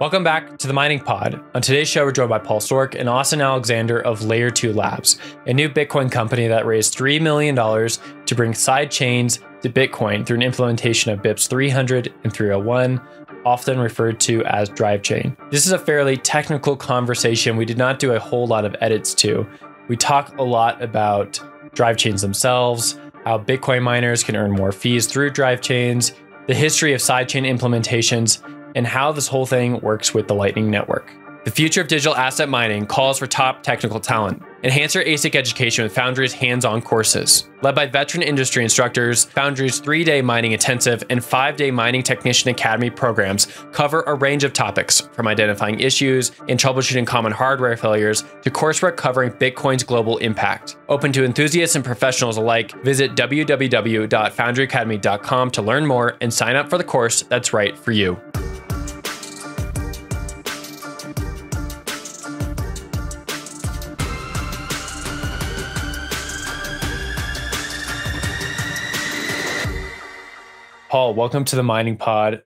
Welcome back to the Mining Pod. On today's show, we're joined by Paul Sztorc and Austin Alexander of Layer 2 Labs, a new Bitcoin company that raised $3 million to bring side chains to Bitcoin through an implementation of BIPs 300 and 301, often referred to as Drive Chain. This is a fairly technical conversation we did not do a whole lot of edits to. We talk a lot about drive chains themselves, how Bitcoin miners can earn more fees through drive chains, the history of sidechain implementations, and how this whole thing works with the Lightning Network. The future of digital asset mining calls for top technical talent. Enhance your ASIC education with Foundry's hands on courses. Led by veteran industry instructors, Foundry's three day mining intensive and five day mining technician academy programs cover a range of topics from identifying issues and troubleshooting common hardware failures to coursework covering Bitcoin's global impact. Open to enthusiasts and professionals alike, visit www.foundryacademy.com to learn more and sign up for the course that's right for you. Paul, welcome to the Mining Pod.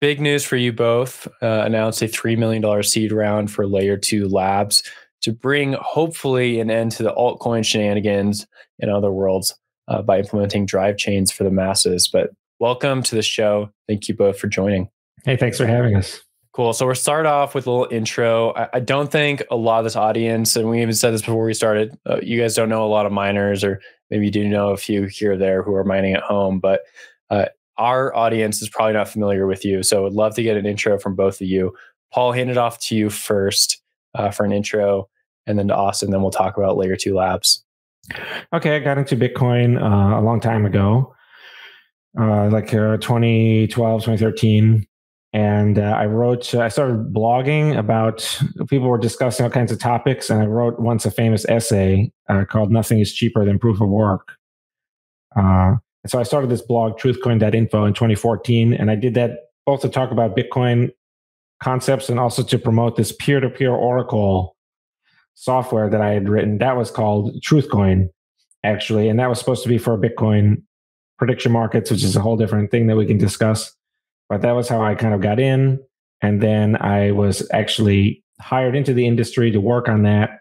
Big news for you both. Uh, announced a $3 million seed round for Layer 2 Labs to bring hopefully an end to the altcoin shenanigans in other worlds uh, by implementing drive chains for the masses. But welcome to the show. Thank you both for joining. Hey, thanks for having us. Cool. So we'll start off with a little intro. I, I don't think a lot of this audience, and we even said this before we started, uh, you guys don't know a lot of miners, or maybe you do know a few here or there who are mining at home. But uh, our audience is probably not familiar with you. So I'd love to get an intro from both of you. Paul, hand it off to you first uh, for an intro, and then to Austin. Then we'll talk about Layer 2 Labs. Okay, I got into Bitcoin uh, a long time ago, uh, like uh, 2012, 2013. And uh, I wrote, I started blogging about people were discussing all kinds of topics. And I wrote once a famous essay uh, called Nothing is Cheaper Than Proof of Work. And so I started this blog, truthcoin.info, in 2014. And I did that both to talk about Bitcoin concepts and also to promote this peer to peer Oracle software that I had written. That was called Truthcoin, actually. And that was supposed to be for Bitcoin prediction markets, which is a whole different thing that we can discuss. But that was how I kind of got in. And then I was actually hired into the industry to work on that,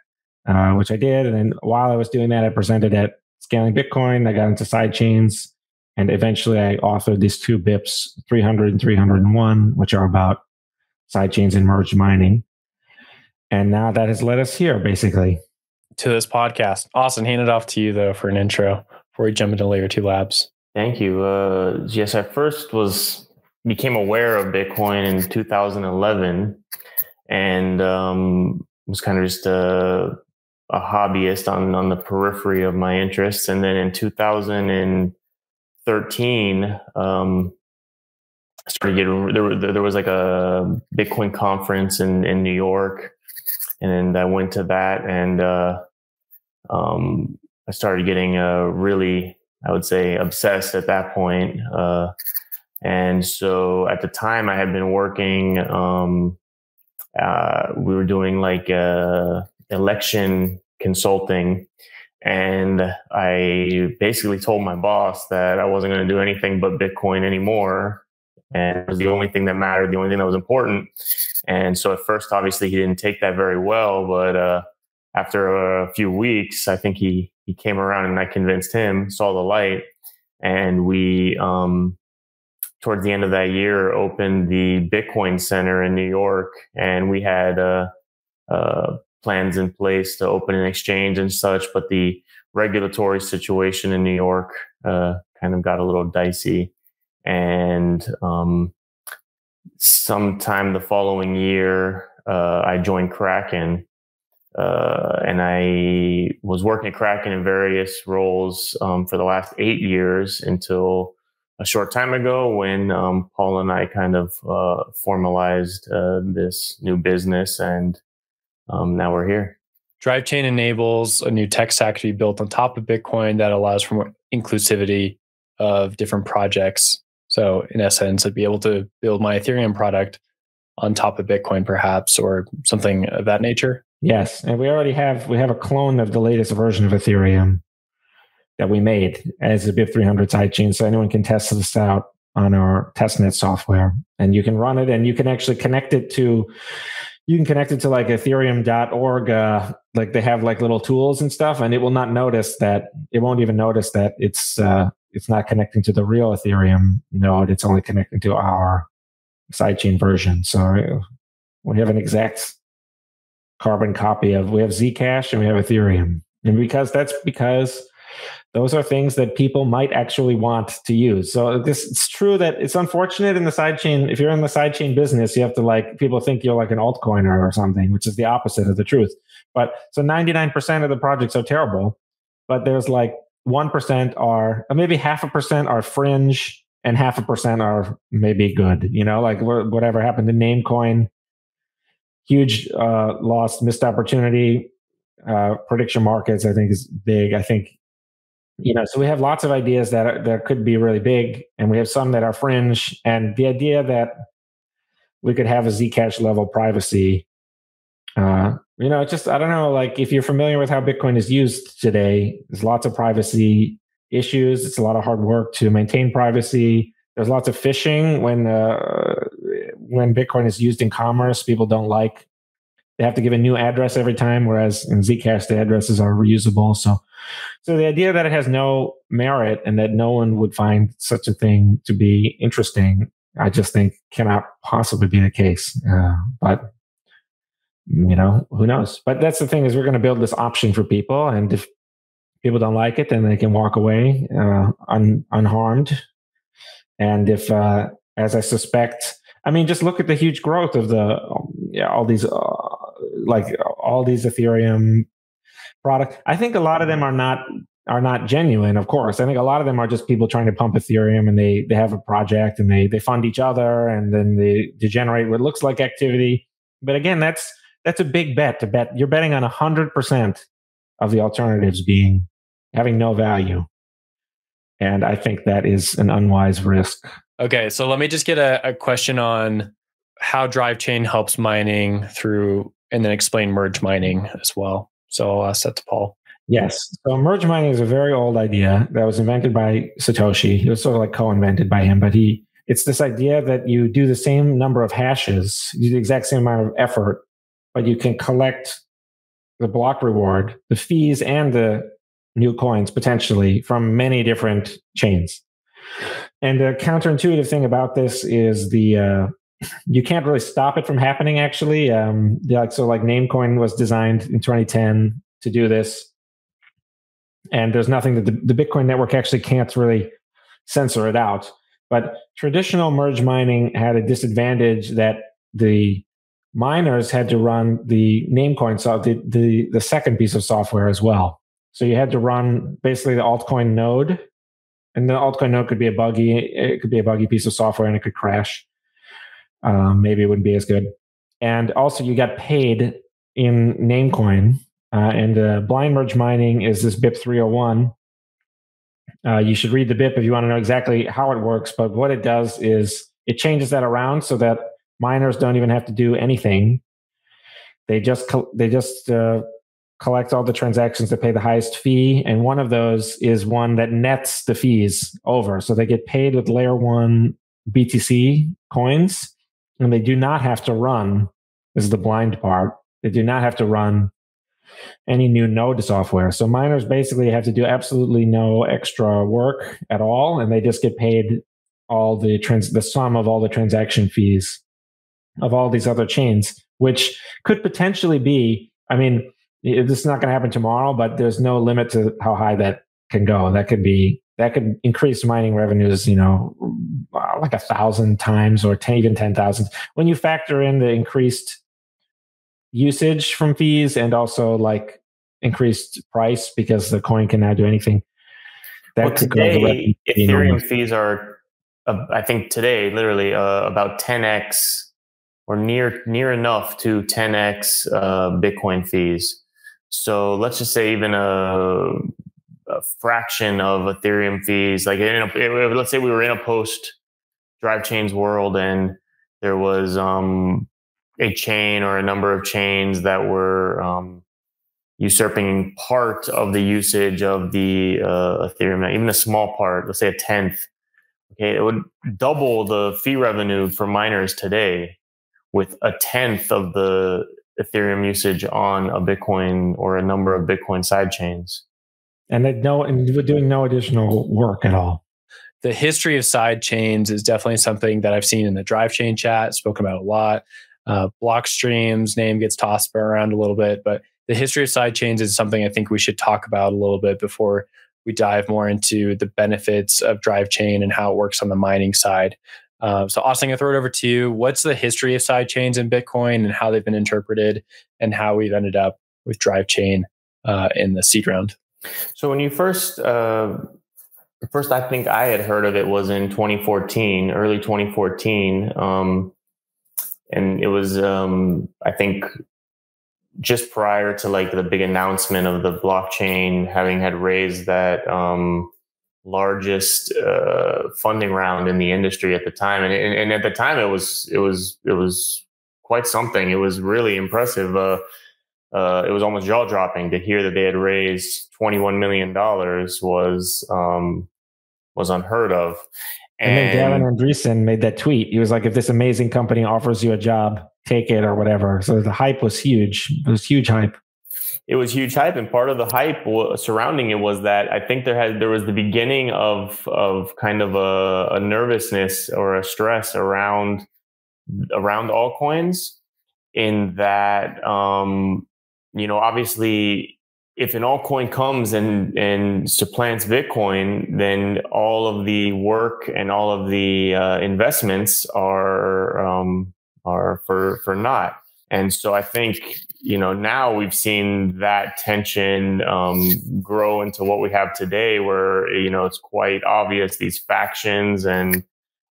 uh, which I did. And then while I was doing that, I presented at scaling Bitcoin. I got into side chains. And eventually I authored these two BIPs, 300 and 301, which are about side chains and merge mining. And now that has led us here, basically. To this podcast. Austin, hand it off to you, though, for an intro before we jump into Layer 2 Labs. Thank you. Uh, yes, I first was became aware of Bitcoin in 2011 and um, was kind of just a a hobbyist on on the periphery of my interests. And then in 2013, um, started getting there. There was like a Bitcoin conference in in New York, and I went to that, and uh, um, I started getting uh, really, I would say, obsessed at that point. Uh, and so at the time, I had been working. Um, uh, we were doing like uh, election consulting. And I basically told my boss that I wasn't going to do anything but Bitcoin anymore. And it was the only thing that mattered, the only thing that was important. And so at first, obviously, he didn't take that very well. But uh, after a few weeks, I think he, he came around and I convinced him, saw the light. And we, um, towards the end of that year, opened the Bitcoin Center in New York. And we had, uh, uh, plans in place to open an exchange and such, but the regulatory situation in New York uh, kind of got a little dicey. And um, sometime the following year, uh, I joined Kraken. Uh, and I was working at Kraken in various roles um, for the last eight years until a short time ago when um, Paul and I kind of uh, formalized uh, this new business and um, now we're here. DriveChain enables a new tech stack to be built on top of Bitcoin that allows for more inclusivity of different projects. So, in essence, I'd be able to build my Ethereum product on top of Bitcoin, perhaps, or something of that nature. Yes, and we already have we have a clone of the latest version of Ethereum that we made as a BIP 300 sidechain, so anyone can test this out on our testnet software, and you can run it, and you can actually connect it to you can connect it to like ethereum.org uh, like they have like little tools and stuff and it will not notice that it won't even notice that it's uh, it's not connecting to the real ethereum node. It's only connecting to our sidechain version. So we have an exact carbon copy of we have zcash and we have ethereum. And because that's because those are things that people might actually want to use. So this it's true that it's unfortunate in the sidechain. If you're in the sidechain business, you have to like people think you're like an altcoiner or something, which is the opposite of the truth. But so 99% of the projects are terrible, but there's like 1% are maybe half a percent are fringe and half a percent are maybe good, you know, like whatever happened to Namecoin, huge uh, lost missed opportunity. Uh, prediction markets, I think, is big. I think you know so we have lots of ideas that are, that could be really big and we have some that are fringe and the idea that we could have a zcash level privacy uh, you know just i don't know like if you're familiar with how bitcoin is used today there's lots of privacy issues it's a lot of hard work to maintain privacy there's lots of phishing when uh, when bitcoin is used in commerce people don't like they have to give a new address every time whereas in zcash the addresses are reusable so so the idea that it has no merit and that no one would find such a thing to be interesting, I just think cannot possibly be the case. Uh, but you know, who knows? But that's the thing is we're going to build this option for people, and if people don't like it, then they can walk away uh, un- unharmed. And if, uh, as I suspect, I mean, just look at the huge growth of the yeah, all these uh, like all these Ethereum product. I think a lot of them are not are not genuine, of course. I think a lot of them are just people trying to pump Ethereum and they they have a project and they they fund each other and then they, generate what looks like activity. But again, that's that's a big bet to bet. You're betting on hundred percent of the alternatives being having no value. And I think that is an unwise risk. Okay, so let me just get a, a question on how Drive Chain helps mining through and then explain merge mining as well. So I'll that to Paul. Yes. So merge mining is a very old idea that was invented by Satoshi. It was sort of like co-invented by him, but he it's this idea that you do the same number of hashes, you do the exact same amount of effort, but you can collect the block reward, the fees, and the new coins potentially from many different chains. And the counterintuitive thing about this is the uh, you can't really stop it from happening actually. Um like so like namecoin was designed in 2010 to do this. And there's nothing that the, the bitcoin network actually can't really censor it out. But traditional merge mining had a disadvantage that the miners had to run the namecoin so the, the the second piece of software as well. So you had to run basically the altcoin node and the altcoin node could be a buggy it could be a buggy piece of software and it could crash um, maybe it wouldn't be as good. And also, you get paid in Namecoin. Uh, and uh, blind merge mining is this BIP 301. Uh, you should read the BIP if you want to know exactly how it works. But what it does is it changes that around so that miners don't even have to do anything. They just co- they just uh, collect all the transactions that pay the highest fee, and one of those is one that nets the fees over. So they get paid with layer one BTC coins, and they do not have to run this is the blind part they do not have to run any new node software. So miners basically have to do absolutely no extra work at all and they just get paid all the trans the sum of all the transaction fees of all these other chains which could potentially be i mean this is not going to happen tomorrow but there's no limit to how high that can go. That could be that could increase mining revenues, you know, like a thousand times or 10, even 10,000. When you factor in the increased usage from fees and also like increased price because the coin can now do anything. That well, today, Ethereum fees are, uh, I think today, literally uh, about 10x or near near enough to 10x uh, Bitcoin fees. So let's just say even a a fraction of Ethereum fees. Like, in a, let's say we were in a post drive chains world and there was um, a chain or a number of chains that were um, usurping part of the usage of the uh, Ethereum, even a small part, let's say a tenth Okay, it would double the fee revenue for miners today with a tenth of the Ethereum usage on a Bitcoin or a number of Bitcoin side chains. And they no, and we're doing no additional work at all. The history of side chains is definitely something that I've seen in the drive chain chat, spoken about a lot. Uh, Blockstream's name gets tossed around a little bit, but the history of side chains is something I think we should talk about a little bit before we dive more into the benefits of drive chain and how it works on the mining side. Uh, so, Austin, I throw it over to you. What's the history of side chains in Bitcoin and how they've been interpreted, and how we've ended up with drive chain uh, in the seed round? So, when you first, uh, first, I think I had heard of it was in 2014, early 2014, um, and it was, um, I think, just prior to like the big announcement of the Blockstream having had raised that um, largest uh, funding round in the industry at the time, and, and, and at the time it was it was it was quite something. It was really impressive. Uh, uh, it was almost jaw dropping to hear that they had raised twenty one million dollars was um, was unheard of. And, and then Gavin Andresen made that tweet. He was like, "If this amazing company offers you a job, take it or whatever." So the hype was huge. It was huge hype it was huge hype, and part of the hype surrounding it was that I think there had there was the beginning of of kind of a, a nervousness or a stress around around altcoins, in that um, you know obviously if an altcoin comes and and supplants Bitcoin, then all of the work and all of the uh, investments are um, are for for naught. And so I think you know, now we've seen that tension um, grow into what we have today, where you know it's quite obvious these factions and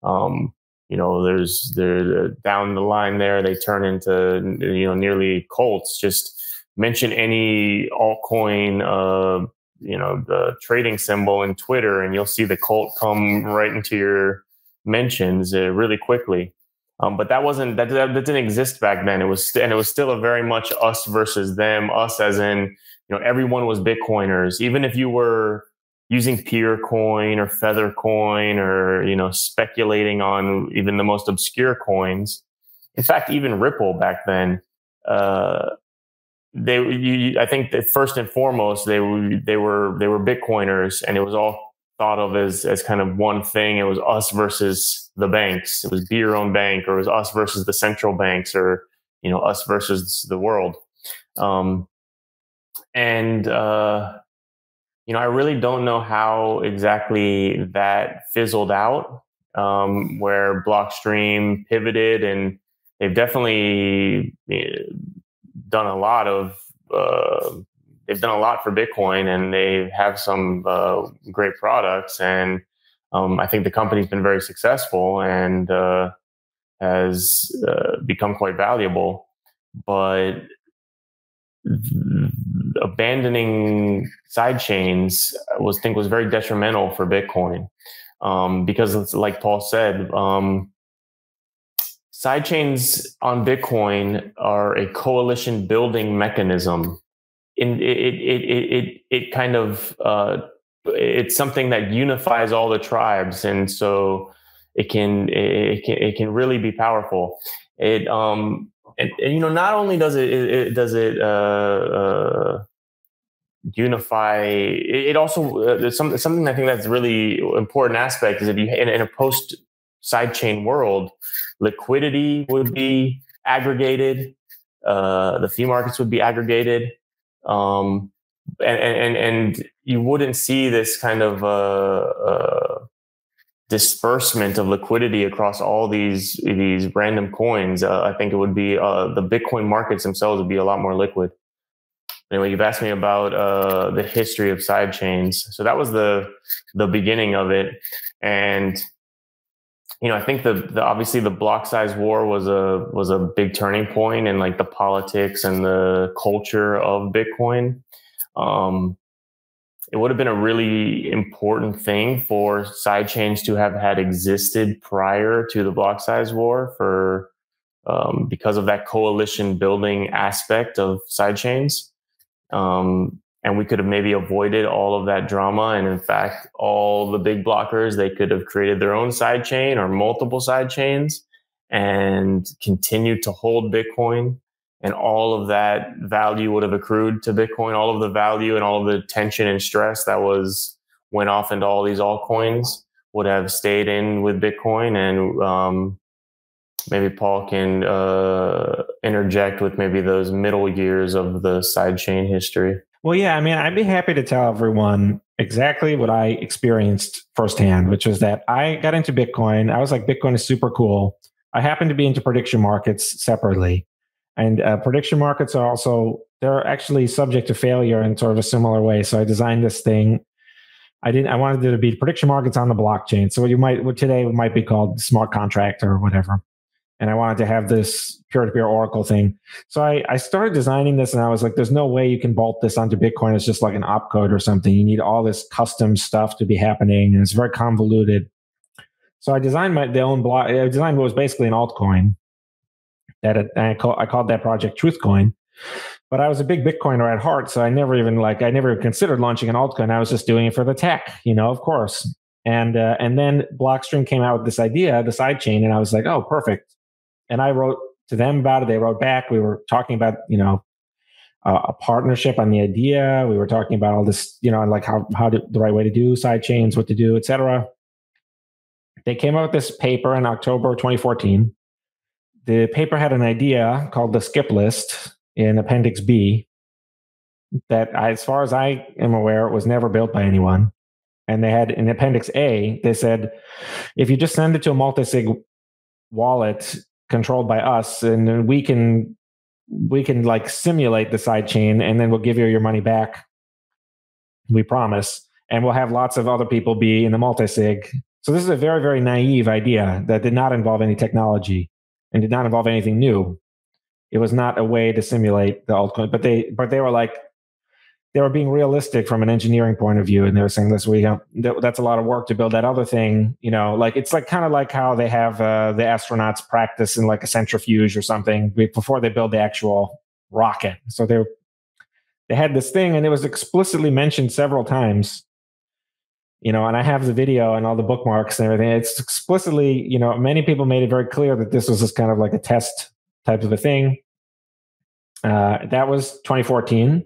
um, you know there's there down the line there they turn into you know nearly cults. Just mention any altcoin, uh, you know, the trading symbol in Twitter, and you'll see the cult come right into your mentions uh, really quickly. Um, but that wasn't that, that, didn't exist back then. It was st- and it was still a very much us versus them. Us as in you know everyone was Bitcoiners. Even if you were using Peercoin or Feathercoin or you know speculating on even the most obscure coins. In fact, even Ripple back then, uh, they you, I think that first and foremost they were they were they were Bitcoiners, and it was all thought of as as kind of one thing. It was us versus the banks. It was be your own bank, or it was us versus the central banks, or you know us versus the world. Um, and uh, you know, I really don't know how exactly that fizzled out. Um, where Blockstream pivoted, and they've definitely eh, done a lot of. Uh, they've done a lot for Bitcoin, and they have some uh, great products and um, I think the company's been very successful and uh, has uh, become quite valuable. But abandoning side chains was think was very detrimental for Bitcoin um, because like Paul said. Um, side chains on Bitcoin are a coalition building mechanism. In it, it, it, it, it kind of uh, it's something that unifies all the tribes, and so it can it can it can really be powerful. It um and, and you know not only does it, it, it does it uh, uh, unify it, also uh, some, something I think that's really important aspect is if you in, in a post sidechain world, liquidity would be aggregated, uh, the fee markets would be aggregated. Um, and and and you wouldn't see this kind of uh, uh, disbursement of liquidity across all these these random coins. Uh, I think it would be uh, the Bitcoin markets themselves would be a lot more liquid. Anyway, you've asked me about uh, the history of sidechains, so that was the the beginning of it, and you know, I think the, the obviously the block size war was a was a big turning point in like the politics and the culture of Bitcoin. Um, it would have been a really important thing for side chains to have had existed prior to the block size war for um, because of that coalition building aspect of side chains. Um, and we could have maybe avoided all of that drama. And in fact, all the big blockers, they could have created their own side chain or multiple side chains and continued to hold Bitcoin. And all of that value would have accrued to Bitcoin, all of the value and all of the tension and stress that was went off into all these altcoins would have stayed in with Bitcoin. And um, maybe Paul can uh, interject with maybe those middle years of the sidechain history. Well, yeah, I mean, I'd be happy to tell everyone exactly what I experienced firsthand, which was that I got into Bitcoin. I was like, Bitcoin is super cool. I happened to be into prediction markets separately. And uh, prediction markets are also, they're actually subject to failure in sort of a similar way. So I designed this thing. I didn't, I wanted it to be prediction markets on the blockchain. So what you might, what today might be called smart contract or whatever and I wanted to have this peer-to-peer Oracle thing. So I, I started designing this and I was like, there's no way you can bolt this onto Bitcoin. It's just like an opcode or something. You need all this custom stuff to be happening and it's very convoluted. So I designed my the own block. I designed what was basically an altcoin. That it, I, call, I called that project Truthcoin. But I was a big Bitcoiner at heart, so I never even like I never considered launching an altcoin. I was just doing it for the tech, you know, of course. And uh, and then Blockstream came out with this idea, the side chain, and I was like, oh, perfect and I wrote to them about it. They wrote back. We were talking about, you know, uh, a partnership on the idea. We were talking about all this, you know, like how how to, the right way to do side chains, what to do, etc. They came out with this paper in October 2014. The paper had an idea called the skip list in Appendix B that, as far as I am aware, was never built by anyone. And they had in Appendix A, they said, if you just send it to a multi-sig wallet controlled by us and then we can we can like simulate the side chain and then we'll give you your money back. We promise. And we'll have lots of other people be in the multi-sig. So this is a very very naive idea that did not involve any technology and did not involve anything new. It was not a way to simulate the altcoin but they but they were like they were being realistic from an engineering point of view and they were saying this we have that's a lot of work to build that other thing you know like it's like kind of like how they have uh, the astronauts practice in like a centrifuge or something before they build the actual rocket. So they they had this thing and it was explicitly mentioned several times you know and i have the video and all the bookmarks and everything. It's explicitly you know many people made it very clear that this was just kind of like a test type of a thing. Uh, that was 2014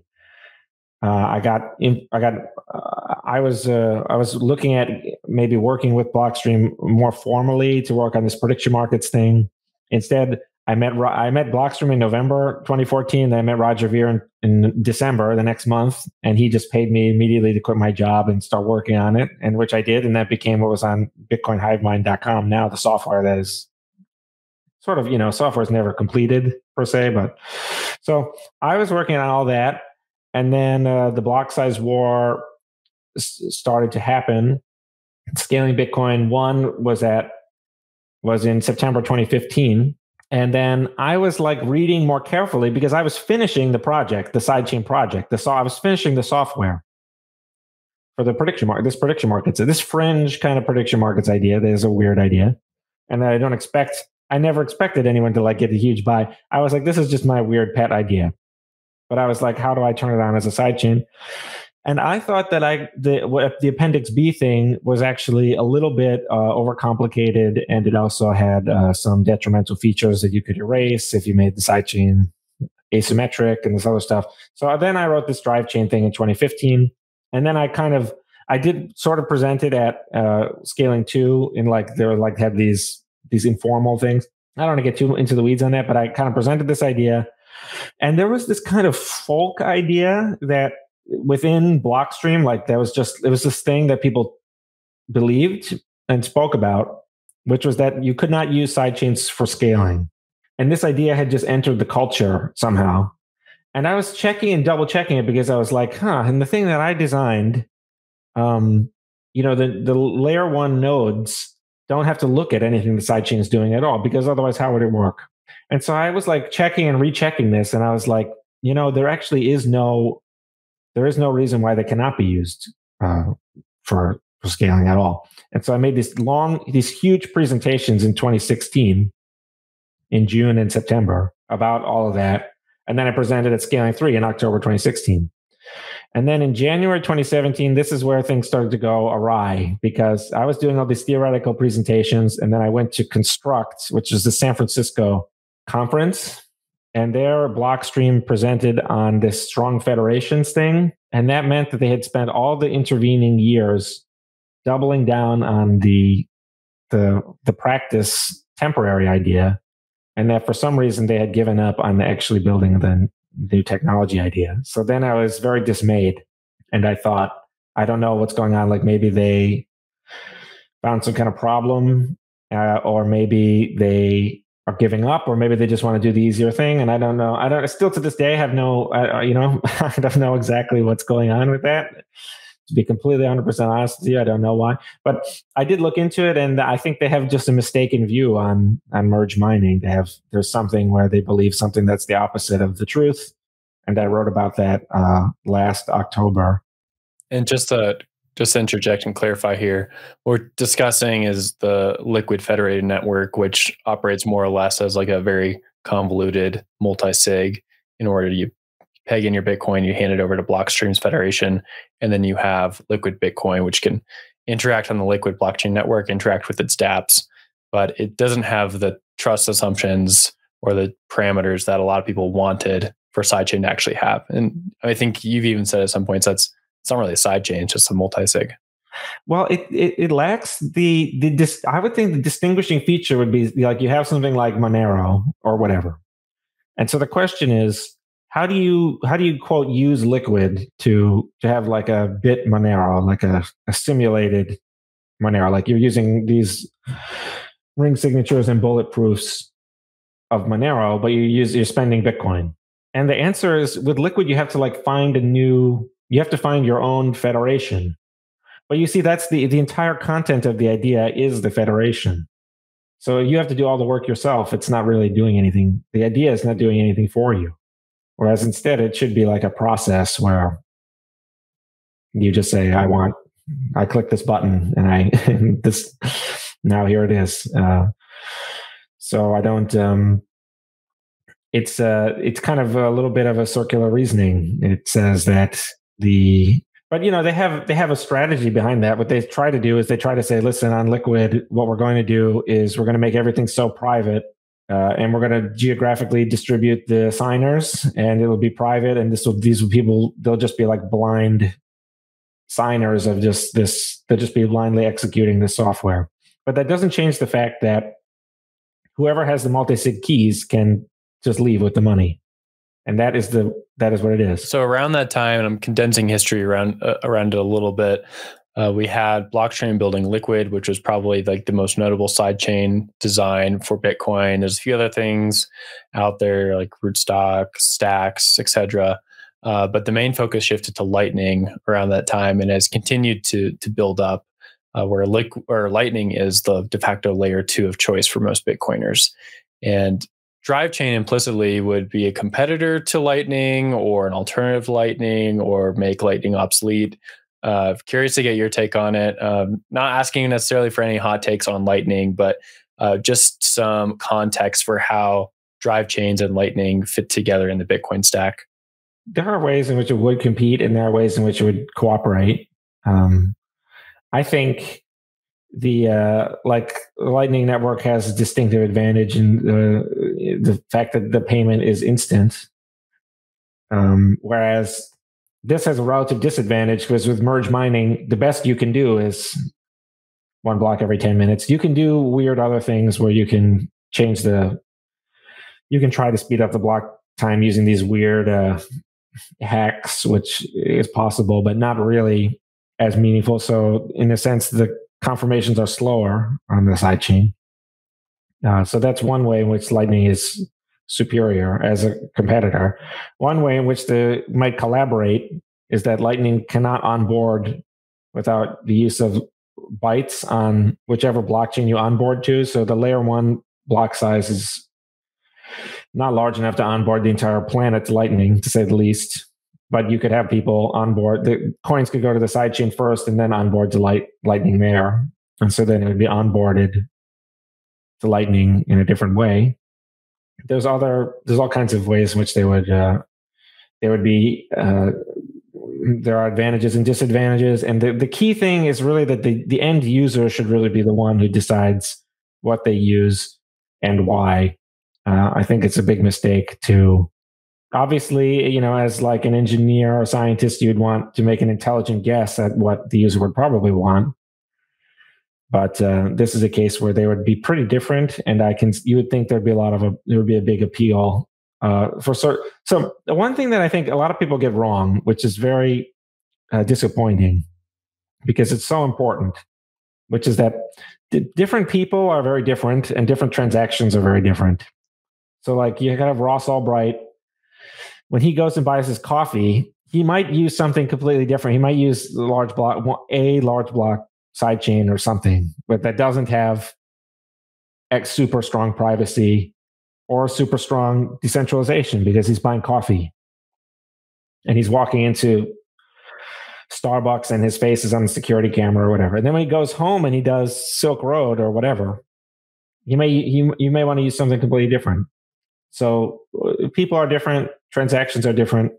uh, I got in, I got uh, I was uh, I was looking at maybe working with Blockstream more formally to work on this prediction markets thing. Instead, I met I met Blockstream in November 2014. Then I met Roger Ver in, in December the next month, and he just paid me immediately to quit my job and start working on it, and which I did, and that became what was on BitcoinHivemind.com. Now the software that is sort of you know software is never completed per se, but so I was working on all that and then uh, the block size war s- started to happen. Scaling Bitcoin one was at was in September 2015. And then I was like reading more carefully because I was finishing the project, the sidechain project. The so I was finishing the software for the prediction market. This prediction markets, this fringe kind of prediction markets idea. That is a weird idea, and I don't expect. I never expected anyone to like get a huge buy. I was like, this is just my weird pet idea but I was like, how do I turn it on as a sidechain? And I thought that I the the Appendix B thing was actually a little bit uh, overcomplicated, and it also had uh, some detrimental features that you could erase if you made the sidechain asymmetric and this other stuff. So then I wrote this drive chain thing in 2015, and then I kind of I did sort of present it at uh, scaling two in like there were like had these these informal things. I don't want to get too into the weeds on that, but I kind of presented this idea and there was this kind of folk idea that within Blockstream, like there was just, it was this thing that people believed and spoke about, which was that you could not use sidechains for scaling. And this idea had just entered the culture somehow. And I was checking and double checking it because I was like, huh, and the thing that I designed, um, you know, the, the layer one nodes don't have to look at anything the sidechain is doing at all because otherwise, how would it work? And so I was like checking and rechecking this, and I was like, you know, there actually is no, there is no reason why they cannot be used uh, for for scaling at all. And so I made these long, these huge presentations in 2016, in June and September about all of that, and then I presented at Scaling Three in October 2016. And then in January 2017, this is where things started to go awry because I was doing all these theoretical presentations. And then I went to Construct, which is the San Francisco conference. And there, Blockstream presented on this strong federations thing. And that meant that they had spent all the intervening years doubling down on the the the practice temporary idea and that for some reason they had given up on actually building the new technology idea. So then I was very dismayed and I thought, I don't know what's going on. Like maybe they found some kind of problem, uh, or maybe they are giving up, or maybe they just want to do the easier thing. And I don't know. I don't still to this day have no, uh, you know, I don't know exactly what's going on with that to be completely 100% honest with you i don't know why but i did look into it and i think they have just a mistaken view on on merge mining they have there's something where they believe something that's the opposite of the truth and i wrote about that uh, last october and just to just interject and clarify here what we're discussing is the liquid federated network which operates more or less as like a very convoluted multi-sig in order to peg in your Bitcoin, you hand it over to Blockstreams Federation, and then you have Liquid Bitcoin, which can interact on the Liquid blockchain network, interact with its dApps, but it doesn't have the trust assumptions or the parameters that a lot of people wanted for sidechain to actually have. And I think you've even said at some points that's it's not really a sidechain, it's just a multi-sig. Well, it, it, it lacks the the dis, I would think the distinguishing feature would be like you have something like Monero or whatever, and so the question is, how do you how do you quote use liquid to to have like a bit monero like a, a simulated monero? Like you're using these ring signatures and bulletproofs of monero but you use you're spending bitcoin. And the answer is with liquid you have to like find a new you have to find your own federation. But you see that's the the entire content of the idea is the federation. So you have to do all the work yourself. It's not really doing anything. The idea is not doing anything for you. Whereas instead, it should be like a process where you just say, I want, I click this button and I, and this, now here it is. Uh, so I don't, um, it's uh it's kind of a little bit of a circular reasoning. It says that the but you know they have they have a strategy behind that. What they try to do is they try to say, listen, on Liquid, what we're going to do is we're going to make everything so private uh, and we're going to geographically distribute the signers and it'll be private and this will these will people they'll just be like blind signers of just this they'll just be blindly executing this software but that doesn't change the fact that whoever has the multi-sig keys can just leave with the money and that is the that is what it is so around that time and i'm condensing history around uh, around it a little bit uh, we had Blockstream building Liquid, which was probably like the most notable sidechain design for Bitcoin. There's a few other things out there like Rootstock, Stacks, etc. Uh, but the main focus shifted to Lightning around that time and has continued to to build up. Uh, where, Liqu- or Lightning is the de facto layer two of choice for most Bitcoiners, and Drive Chain implicitly would be a competitor to Lightning or an alternative Lightning or make Lightning obsolete. Uh, curious to get your take on it. Um, not asking necessarily for any hot takes on Lightning, but uh, just some context for how drive chains and Lightning fit together in the Bitcoin stack. There are ways in which it would compete, and there are ways in which it would cooperate. Um, I think the uh, like Lightning Network has a distinctive advantage in the, the fact that the payment is instant, um, whereas this has a relative disadvantage because with merge mining, the best you can do is one block every 10 minutes. You can do weird other things where you can change the, you can try to speed up the block time using these weird uh, hacks, which is possible, but not really as meaningful. So, in a sense, the confirmations are slower on the side chain. Uh, so that's one way in which Lightning is superior as a competitor. One way in which they might collaborate is that Lightning cannot onboard without the use of bytes on whichever blockchain you onboard to. So the layer one block size is not large enough to onboard the entire planet to Lightning, to say the least. But you could have people onboard. The coins could go to the sidechain first and then onboard to Light, Lightning there. And so then it would be onboarded to Lightning in a different way there's other there's all kinds of ways in which they would uh, they would be uh, there are advantages and disadvantages. And the, the key thing is really that the, the end user should really be the one who decides what they use and why. Uh, I think it's a big mistake to obviously, you know, as like an engineer or scientist, you'd want to make an intelligent guess at what the user would probably want. But uh, this is a case where they would be pretty different, and I can you would think there'd be a lot of a there would be a big appeal uh, for certain. So the one thing that I think a lot of people get wrong, which is very uh, disappointing, because it's so important, which is that d- different people are very different, and different transactions are very different. So like you have Ross Ulbricht when he goes and buys his coffee, he might use something completely different. He might use large block, a large block sidechain or something, but that doesn't have X super strong privacy or super strong decentralization because he's buying coffee and he's walking into Starbucks and his face is on the security camera or whatever. And then when he goes home and he does Silk Road or whatever, you may you, you may want to use something completely different. So uh, people are different, transactions are different,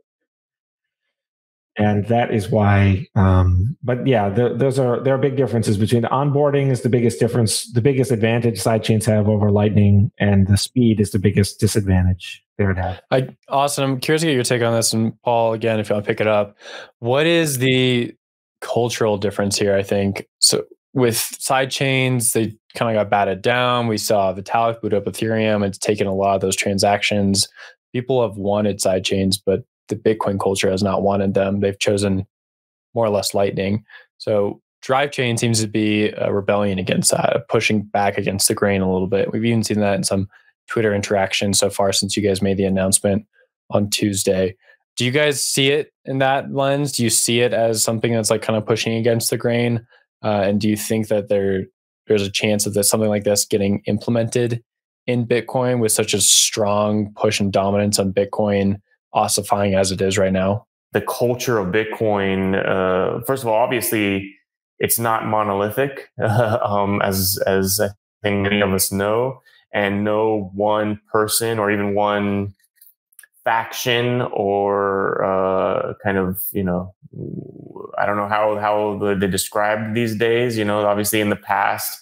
and that is why. Um, but yeah, the, those are there are big differences between the onboarding is the biggest difference, the biggest advantage sidechains have over Lightning, and the speed is the biggest disadvantage would have. I Austin, I'm curious to get your take on this, and Paul, again, if you want to pick it up, what is the cultural difference here? I think so with side chains, they kind of got batted down. We saw Vitalik boot up Ethereum. It's taken a lot of those transactions. People have wanted side chains, but the Bitcoin culture has not wanted them. They've chosen more or less Lightning. So Drive Chain seems to be a rebellion against that, pushing back against the grain a little bit. We've even seen that in some Twitter interactions so far since you guys made the announcement on Tuesday. Do you guys see it in that lens? Do you see it as something that's like kind of pushing against the grain? Uh, and do you think that there there's a chance of this something like this getting implemented in Bitcoin with such a strong push and dominance on Bitcoin ossifying as it is right now? The culture of Bitcoin, uh, first of all, obviously, it's not monolithic, um, as as I think many of us know, and no one person or even one faction or uh, kind of you know I don't know how how they describe these days. You know, obviously in the past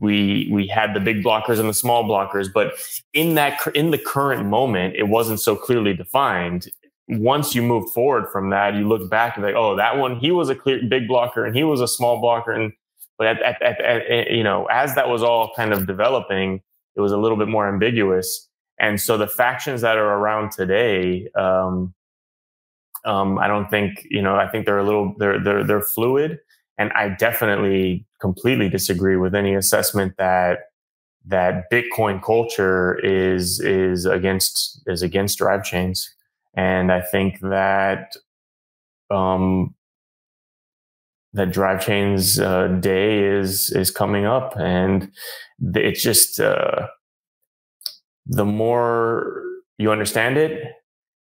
we we had the big blockers and the small blockers, but in that in the current moment, it wasn't so clearly defined. Once you move forward from that, you look back and like, oh, that one he was a clear big blocker and he was a small blocker, and but at, at, at, at you know as that was all kind of developing, it was a little bit more ambiguous. And so the factions that are around today, um, um, I don't think you know. I think they're a little they're they're they're fluid, and I definitely completely disagree with any assessment that that Bitcoin culture is is against is against drive chains, and I think that um, that drive chains uh, day is is coming up, and it's just uh, the more you understand it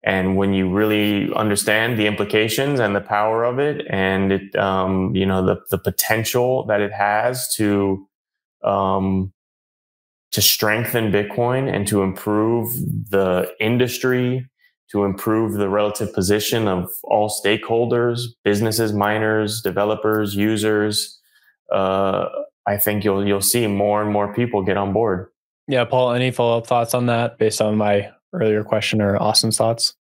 and when you really understand the implications and the power of it and it um, you know the, the potential that it has to um, to strengthen bitcoin and to improve the industry to improve the relative position of all stakeholders businesses miners developers users uh, i think you'll you'll see more and more people get on board. Yeah paul any follow-up thoughts on that based on my earlier question or Austin's thoughts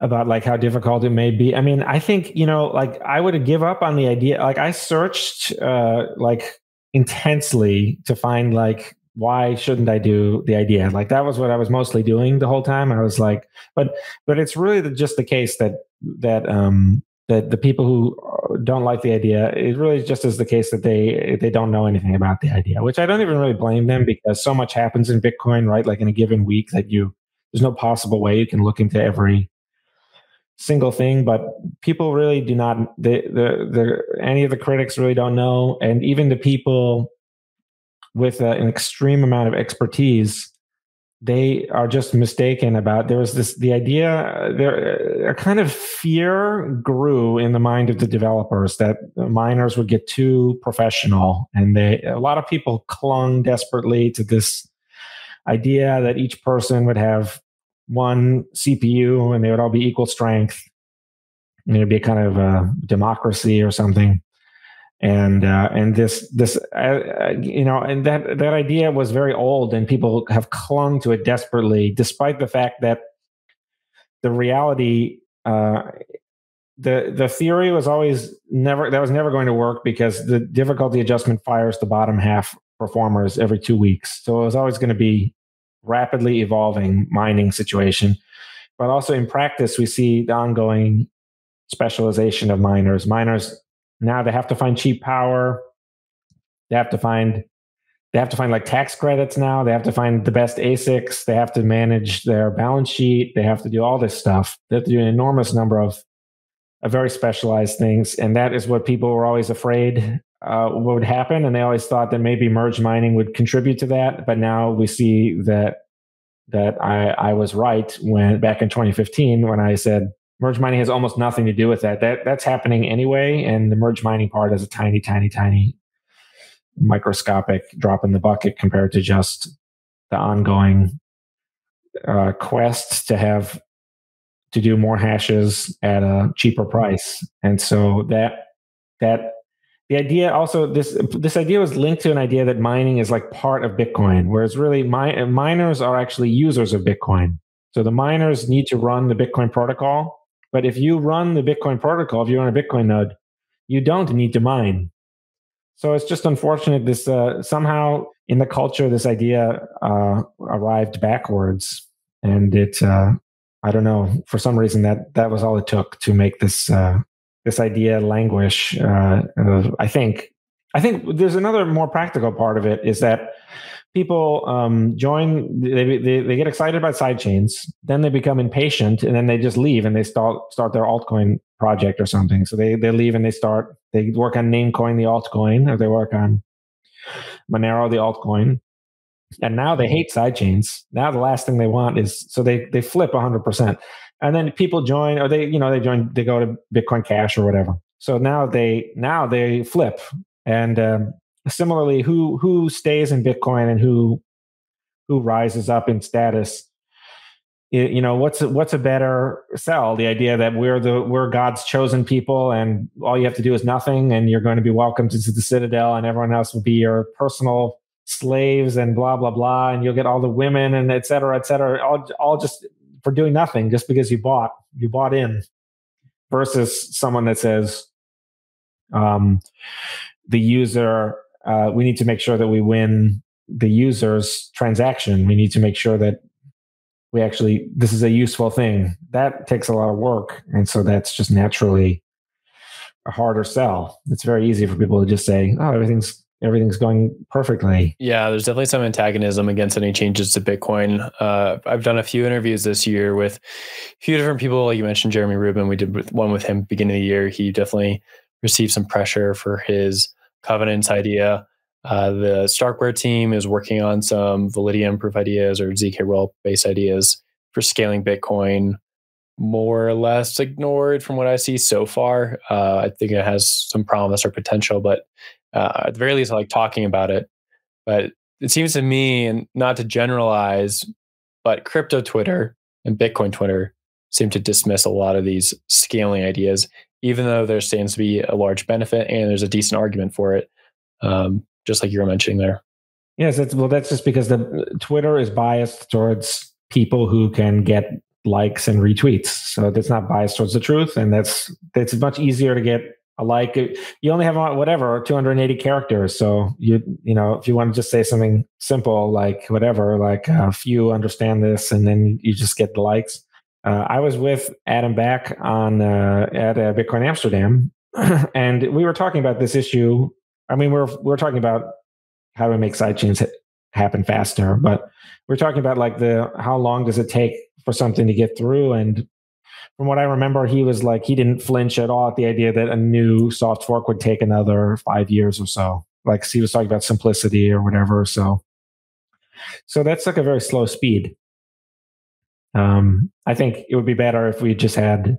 about like how difficult it may be. I mean, I think, you know, like I would give up on the idea. Like I searched uh like intensely to find like why shouldn't I do the idea? Like that was what I was mostly doing the whole time. I was like, but but it's really the, just the case that that um that the people who don't like the idea, it really just is the case that they they don't know anything about the idea, which I don't even really blame them because so much happens in Bitcoin, right? Like in a given week that you there's no possible way you can look into every single thing but people really do not the, the the any of the critics really don't know. And even the people with uh, an extreme amount of expertise they are just mistaken about there was this the idea there a kind of fear grew in the mind of the developers that miners would get too professional. And they a lot of people clung desperately to this idea that each person would have one CPU and they would all be equal strength. And It'd be a kind of a democracy or something. And uh, and this this uh, you know and that that idea was very old and people have clung to it desperately, despite the fact that the reality uh, the the theory was always never that was never going to work because the difficulty adjustment fires the bottom half performers every two weeks. So it was always going to be rapidly evolving mining situation. But also in practice, we see the ongoing specialization of miners. Miners now they have to find cheap power. They have to find they have to find like tax credits now. They have to find the best ASICs. They have to manage their balance sheet. They have to do all this stuff. They have to do an enormous number of, of very specialized things. And that is what people were always afraid uh, would happen. And they always thought that maybe merge mining would contribute to that. But now we see that that I, I was right when back in 2015 when I said merge mining has almost nothing to do with that. That that's happening anyway, and the merge mining part is a tiny, tiny, tiny microscopic drop in the bucket compared to just the ongoing uh, quest to have to do more hashes at a cheaper price. And so that that the idea also this this idea was linked to an idea that mining is like part of Bitcoin, whereas really mi- miners are actually users of Bitcoin. So the miners need to run the Bitcoin protocol, but if you run the Bitcoin protocol, if you run a Bitcoin node, you don't need to mine. So it's just unfortunate. This uh, somehow in the culture, this idea uh, arrived backwards, and it. Uh, I don't know. For some reason, that that was all it took to make this uh, this idea languish. Uh, I think. I think there's another more practical part of it is that people um, join they, they, they get excited about side chains then they become impatient and then they just leave and they start start their altcoin project or something so they they leave and they start they work on namecoin the altcoin or they work on monero the altcoin and now they hate side chains now the last thing they want is so they they flip 100% and then people join or they you know they join they go to bitcoin cash or whatever. So now they now they flip. And um, similarly, who who stays in Bitcoin and who who rises up in status? you know what's a, what's a better sell? The idea that we're the we're god's chosen people and all you have to do is nothing and you're going to be welcomed into the citadel and everyone else will be your personal slaves and blah blah blah. And you'll get all the women and et cetera et cetera. All, all just for doing nothing just because you bought you bought in versus someone that says um, the user uh, we need to make sure that we win the user's transaction. We need to make sure that we actually this is a useful thing. That takes a lot of work, and so that's just naturally a harder sell. It's very easy for people to just say, "Oh, everything's everything's going perfectly." Yeah, there's definitely some antagonism against any changes to Bitcoin. Uh, I've done a few interviews this year with a few different people. Like you mentioned Jeremy Rubin. We did one with him beginning of the year. He definitely received some pressure for his Covenants idea. Uh, the Starkware team is working on some Validium proof ideas or ZK roll based ideas for scaling Bitcoin. More or less ignored from what I see so far. Uh, I think it has some promise or potential, but uh, at the very least, I like talking about it. But it seems to me, and not to generalize, but crypto Twitter and Bitcoin Twitter seem to dismiss a lot of these scaling ideas even though there seems to be a large benefit and there's a decent argument for it, um, just like you were mentioning there. Yes, well, that's just because the Twitter is biased towards people who can get likes and retweets. So that's not biased towards the truth, and that's it's much easier to get like. You only have whatever 280 characters, so you you know if you want to just say something simple like whatever, like uh, few understand this, and then you just get the likes uh, I was with Adam Back on uh, at uh, Bitcoin Amsterdam, and we were talking about this issue. I mean, we're we're talking about how to make sidechains happen faster, but we're talking about like the how long does it take for something to get through. And from what I remember, he was like he didn't flinch at all at the idea that a new soft fork would take another five years or so. Like he was talking about simplicity or whatever. So, so that's like a very slow speed. Um, I think it would be better if we just had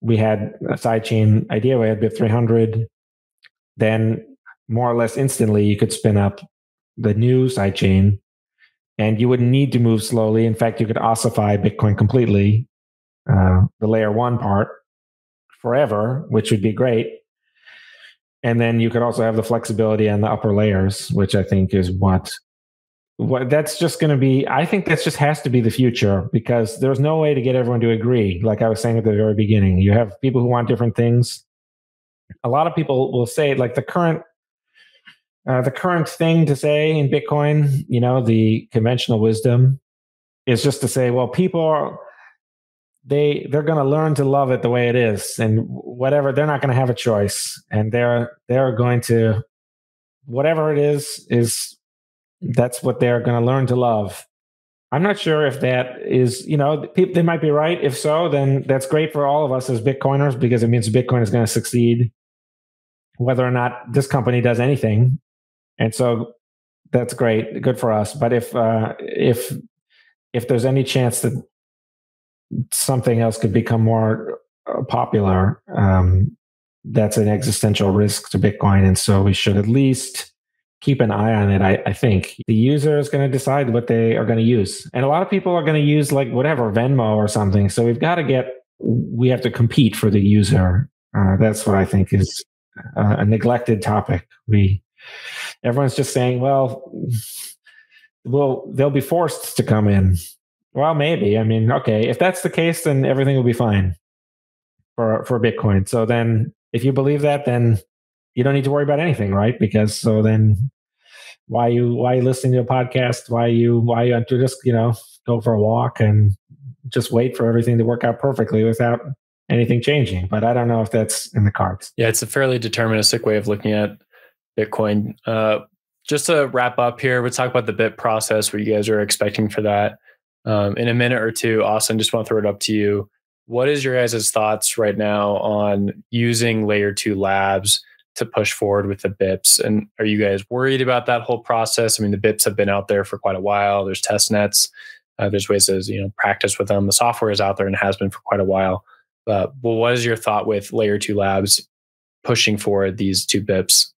we had a sidechain idea. We had BIP 300. Then more or less instantly, you could spin up the new sidechain, and you wouldn't need to move slowly. In fact, you could ossify Bitcoin completely, uh, the layer one part, forever, which would be great. And then you could also have the flexibility on the upper layers, which I think is what what that's just going to be i think that's just has to be the future because there's no way to get everyone to agree like i was saying at the very beginning you have people who want different things a lot of people will say like the current uh, the current thing to say in bitcoin you know the conventional wisdom is just to say well people are they they're going to learn to love it the way it is and whatever they're not going to have a choice and they're they're going to whatever it is is that's what they're going to learn to love. I'm not sure if that is, you know, they might be right. If so, then that's great for all of us as Bitcoiners because it means Bitcoin is going to succeed, whether or not this company does anything. And so that's great, good for us. But if uh, if if there's any chance that something else could become more uh, popular, um, that's an existential risk to Bitcoin, and so we should at least keep an eye on it. I, I think the user is going to decide what they are going to use. And a lot of people are going to use like whatever, Venmo or something. So we've got to get, we have to compete for the user. Uh, that's what I think is uh, a neglected topic. We, everyone's just saying, well, well, they'll be forced to come in. Well, maybe. I mean, okay, if that's the case, then everything will be fine for for Bitcoin. So then, if you believe that, then you don't need to worry about anything, right? Because so then why you why you listening to a podcast? Why you why you just you know go for a walk and just wait for everything to work out perfectly without anything changing? But I don't know if that's in the cards. Yeah, it's a fairly deterministic way of looking at Bitcoin. Uh, just to wrap up here, we'll talk about the BIP process, what you guys are expecting for that. Um, in a minute or two, Austin, just want to throw it up to you. What is your guys' thoughts right now on using layer two labs to push forward with the BIPs. And are you guys worried about that whole process? I mean, the BIPs have been out there for quite a while. There's test nets. Uh, there's ways to you know practice with them. The software is out there and has been for quite a while. Uh, well, what is your thought with Layer Two Labs pushing forward these two BIPs?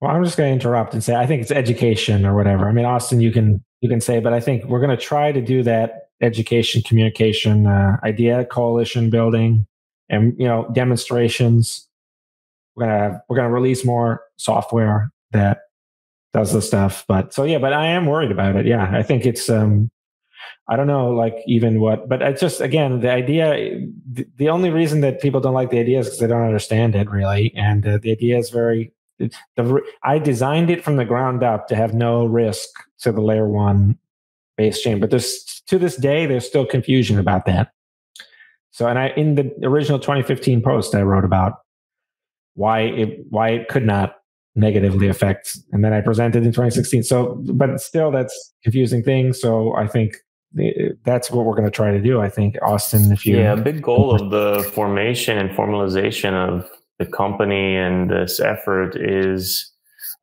Well, I'm just going to interrupt and say I think it's education or whatever. I mean, Austin, you can you can say, but I think we're going to try to do that education, communication, uh, idea coalition building, and you know demonstrations we're gonna we're gonna release more software that does the stuff. But so yeah, but I am worried about it. Yeah, I think it's um I don't know, like even what, but it's just again the idea. The, the only reason that people don't like the idea is because they don't understand it really, and uh, the idea is very. The, I designed it from the ground up to have no risk to the layer one base chain, but there's to this day there's still confusion about that. So, and I in the original 2015 post I wrote about why it why it could not negatively affect and then i presented in 2016 so but still that's confusing thing so i think that's what we're going to try to do i think austin if you yeah a big goal of the formation and formalization of the company and this effort is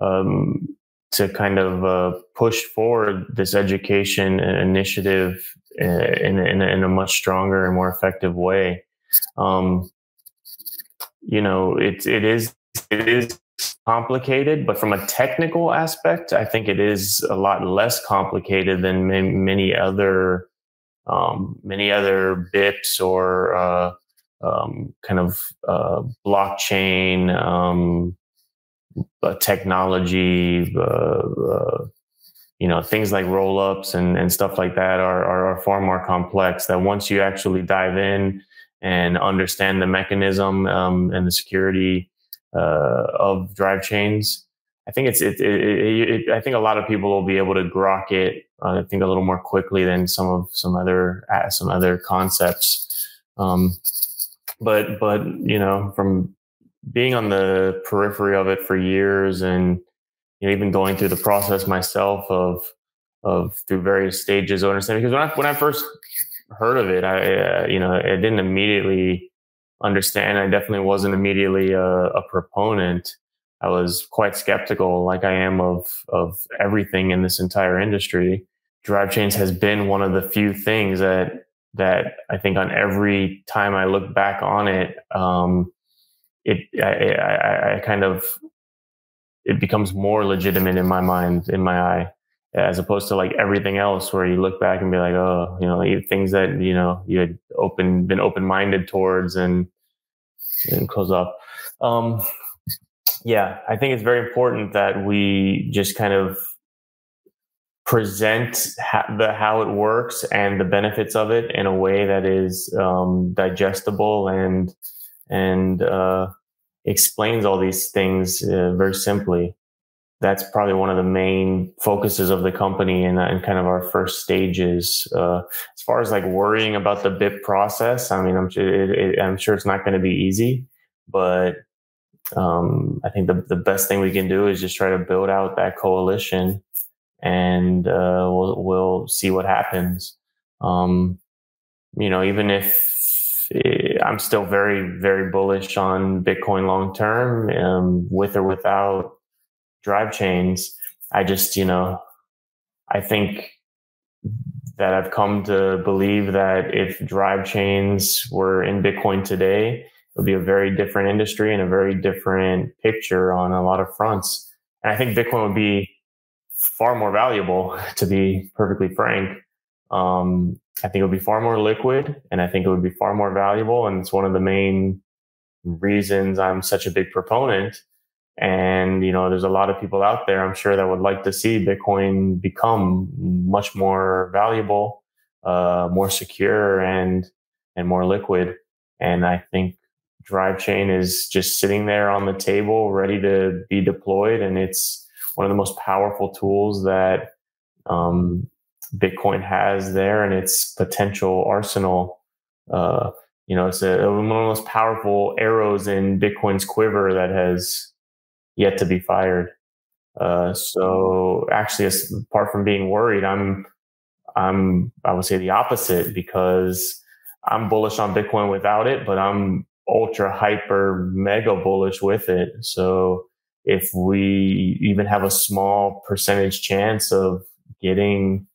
um, to kind of uh, push forward this education initiative uh, in, in, in, a much stronger and more effective way. Um, you know, it it is it is complicated, but from a technical aspect, I think it is a lot less complicated than many other um, many other BIPs or uh, um, kind of uh, blockchain um, uh, technology. Uh, uh, you know, things like rollups and, and stuff like that are, are, are far more complex. That once you actually dive in and understand the mechanism um, and the security uh, of drive chains. I think it's it, it, it, I think a lot of people will be able to grok it. Uh, I think a little more quickly than some of some other some other concepts. Um, but but you know from being on the periphery of it for years and you know even going through the process myself of of through various stages of understanding because when I when I first heard of it, I uh, you know I didn't immediately understand. I definitely wasn't immediately a, a, proponent. I was quite skeptical, like I am of of everything in this entire industry. Drive chains has been one of the few things that that I think on every time I look back on it, um, it I, I, I kind of it becomes more legitimate in my mind, in my eye as opposed to like everything else where you look back and be like, oh, you know, things that, you know, you had open, been open minded towards and and close up. Um, yeah, I think it's very important that we just kind of present ha- the how it works and the benefits of it in a way that is um, digestible and and uh, explains all these things uh, very simply. That's probably one of the main focuses of the company and, and kind of our first stages. Uh, as far as like worrying about the BIP process, I mean, I'm sure it, it, I'm sure it's not going to be easy, but um, I think the, the best thing we can do is just try to build out that coalition and uh, we'll, we'll see what happens. Um, you know, even if eh, I'm still very, very bullish on Bitcoin long term, um, with or without drive chains, I just, you know, I think that I've come to believe that if drive chains were in Bitcoin today, it would be a very different industry and a very different picture on a lot of fronts. And I think Bitcoin would be far more valuable, to be perfectly frank. Um, I think it would be far more liquid and I think it would be far more valuable. And it's one of the main reasons I'm such a big proponent. And, you know, there's a lot of people out there, I'm sure, that would like to see Bitcoin become much more valuable, uh, more secure and, and more liquid. And I think drive chain is just sitting there on the table ready to be deployed and it's one of the most powerful tools that um, bitcoin has there in its potential arsenal uh, you know it's a, one of the most powerful arrows in bitcoin's quiver that has yet to be fired uh, so actually apart from being worried i'm i'm i would say the opposite because i'm bullish on bitcoin without it but i'm ultra hyper mega bullish with it. So if we even have a small percentage chance of getting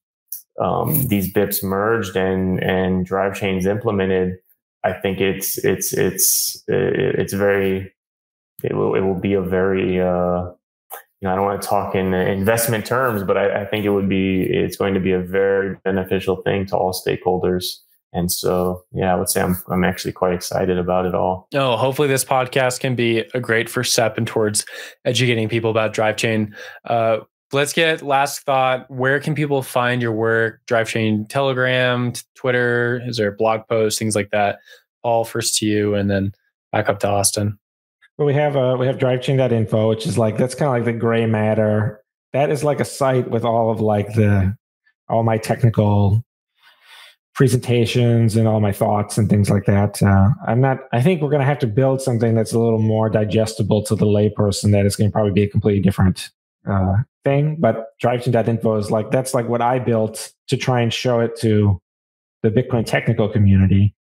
um, these BIPs merged and and drive chains implemented, I think it's it's it's it's very it will it will be a very uh, you know I don't want to talk in investment terms, but I, I think it would be it's going to be a very beneficial thing to all stakeholders. And so, yeah, I would say I'm I'm actually quite excited about it all. Oh, hopefully this podcast can be a great first step in towards educating people about drive chain. Uh, let's get last thought. Where can people find your work? Drive chain, Telegram, Twitter. Is there a blog post, things like that? All first to you, and then back up to Austin. Well, we have uh, we have drivechain.info, which is like that's kind of like the gray matter. That is like a site with all of like the all my technical presentations and all my thoughts and things like that. Uh, I'm not. I think we're going to have to build something that's a little more digestible to the layperson. That is going to probably be a completely different uh, thing. But drivechain.info is like that's like what I built to try and show it to the Bitcoin technical community.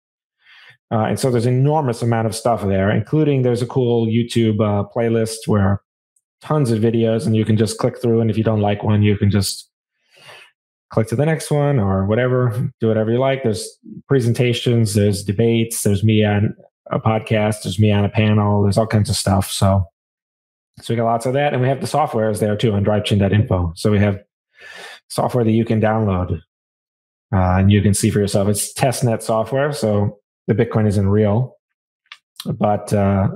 Uh, and so there's enormous amount of stuff there, including there's a cool YouTube uh, playlist where tons of videos, and you can just click through. And if you don't like one, you can just click to the next one or whatever, do whatever you like. There's presentations, there's debates, there's me on a podcast, there's me on a panel, there's all kinds of stuff. So, so we got lots of that. And we have the software is there too on drivechain.info. So we have software that you can download uh, and you can see for yourself. It's testnet software. So the Bitcoin isn't real, but, uh,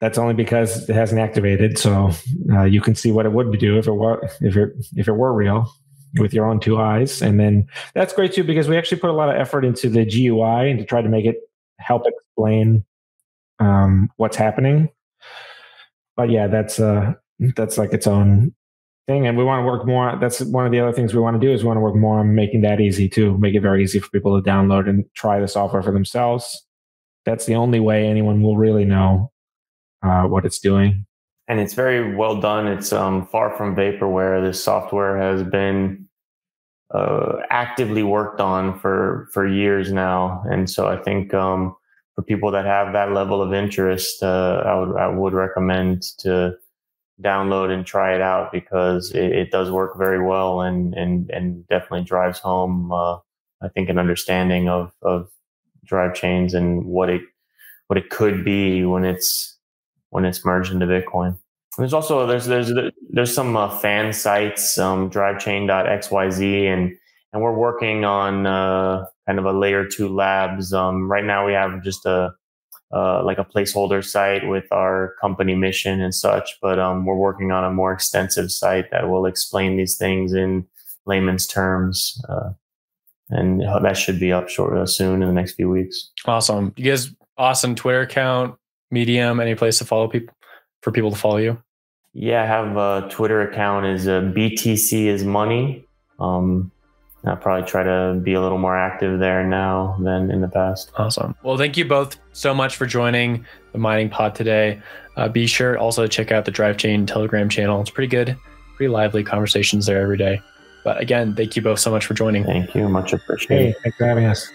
that's only because it hasn't activated. So uh, you can see what it would do if it were if it if it were real with your own two eyes. And then that's great too, because we actually put a lot of effort into the GUI and to try to make it help explain um, what's happening. But yeah, that's uh, that's like its own thing, and we want to work more. That's one of the other things we want to do is we want to work more on making that easy too, make it very easy for people to download and try the software for themselves. That's the only way anyone will really know uh, what it's doing and it's very well done. It's um, far from vaporware. This software has been uh, actively worked on for for years now, and so I think um, for people that have that level of interest, uh, I would I would recommend to download and try it out because it, it does work very well and and and definitely drives home uh, I think an understanding of of drive chains and what it what it could be when it's when it's merged into Bitcoin. There's also there's there's there's some uh, fan sites, um, drivechain.xyz, and and we're working on uh, kind of a layer two labs. Um, right now we have just a uh, like a placeholder site with our company mission and such. But um, we're working on a more extensive site that will explain these things in layman's terms. Uh, and that should be up short uh, soon in the next few weeks. Awesome. You guys, awesome Twitter account, Medium, any place to follow people for people to follow you? Yeah, I have a Twitter account is uh, BTC is money. Um, I'll probably try to be a little more active there now than in the past. Awesome. Well, thank you both so much for joining the mining pod today. Uh, be sure also to check out the Drive Chain Telegram channel. It's pretty good, pretty lively conversations there every day. But again, thank you both so much for joining. Thank you. Much appreciated. Hey, thanks for having us.